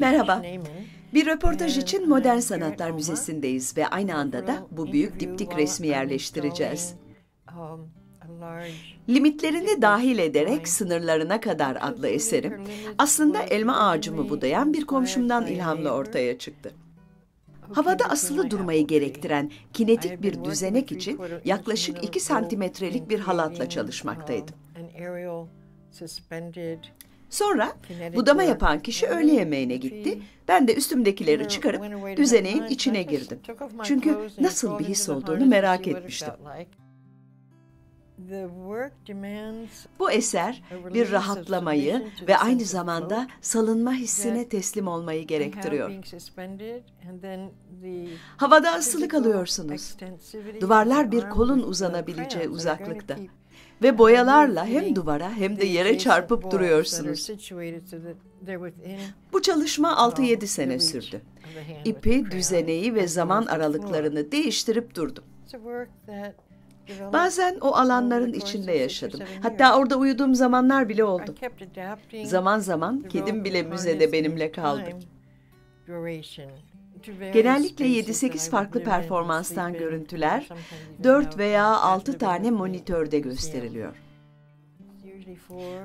Merhaba. Bir röportaj için Modern Sanatlar Müzesi'ndeyiz ve aynı anda da bu büyük diptik resmi yerleştireceğiz. Limitlerini dahil ederek sınırlarına kadar adlı eserim aslında elma ağacımı budayan bir komşumdan ilhamla ortaya çıktı. Havada asılı durmayı gerektiren kinetik bir düzenek için yaklaşık 2 santimetrelik bir halatla çalışmaktaydım. Sonra budama yapan kişi öğle yemeğine gitti. Ben de üstümdekileri çıkarıp düzeneğin içine girdim. Çünkü nasıl bir his olduğunu merak etmiştim. Bu eser bir rahatlamayı ve aynı zamanda salınma hissine teslim olmayı gerektiriyor. Havada asılı kalıyorsunuz. Duvarlar bir kolun uzanabileceği uzaklıkta. Ve boyalarla hem duvara hem de yere çarpıp duruyorsunuz. Bu çalışma 6-7 sene sürdü. İpi, düzeneyi ve zaman aralıklarını değiştirip durdum. Bazen o alanların içinde yaşadım. Hatta orada uyuduğum zamanlar bile oldu. Zaman zaman kedim bile müzede benimle kaldı. Genellikle 7-8 farklı performanstan görüntüler 4 veya 6 tane monitörde gösteriliyor.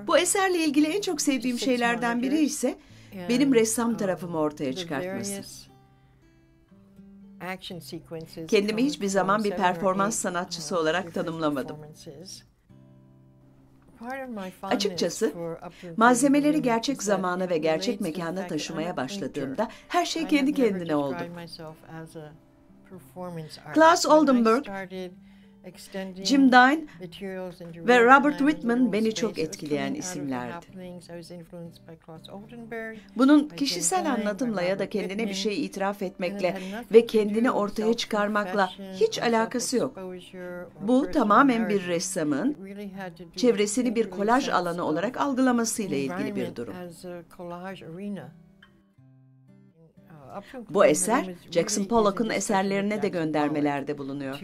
Bu eserle ilgili en çok sevdiğim şeylerden biri ise benim ressam tarafımı ortaya çıkartması. Kendimi hiçbir zaman bir performans sanatçısı olarak tanımlamadım. Açıkçası malzemeleri gerçek zamana ve gerçek mekana taşımaya başladığımda her şey kendi kendine oldu. Klaus Oldenburg Jim Dine ve Robert Whitman beni çok etkileyen isimlerdi. Bunun kişisel anlatımla ya da kendine bir şey itiraf etmekle ve kendini ortaya çıkarmakla hiç alakası yok. Bu tamamen bir ressamın çevresini bir kolaj alanı olarak algılamasıyla ilgili bir durum. Bu eser Jackson Pollock'un eserlerine de göndermelerde bulunuyor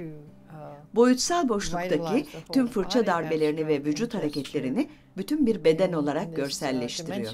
boyutsal boşluktaki tüm fırça darbelerini ve vücut hareketlerini bütün bir beden olarak görselleştiriyor.